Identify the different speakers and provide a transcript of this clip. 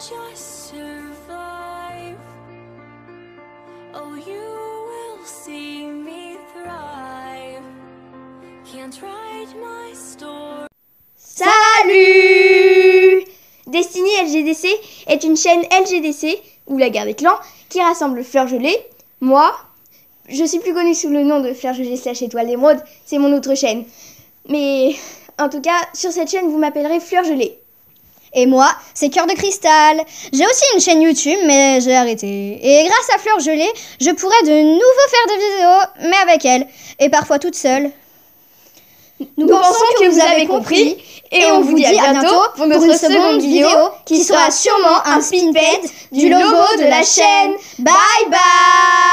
Speaker 1: just survive. Oh, you will see me thrive. Can't write my story.
Speaker 2: Salut Destiny LGDC est une chaîne LGDC, ou la guerre des clans, qui rassemble Fleur Gelée, moi, je suis plus connue sous le nom de Fleur Gelée slash étoile d'émeraude, c'est mon autre chaîne. Mais en tout cas, sur cette chaîne, vous m'appellerez Fleur Gelée.
Speaker 3: Et moi, c'est Cœur de Cristal. J'ai aussi une chaîne YouTube, mais j'ai arrêté. Et grâce à Fleur Gelée, je pourrais de nouveau faire des vidéos, mais avec elle, et parfois toute seule.
Speaker 2: Nous, pensons que, vous avez compris, et on vous dit à bientôt pour notre seconde vidéo qui sera sûrement un spin du logo de la chaîne. Bye bye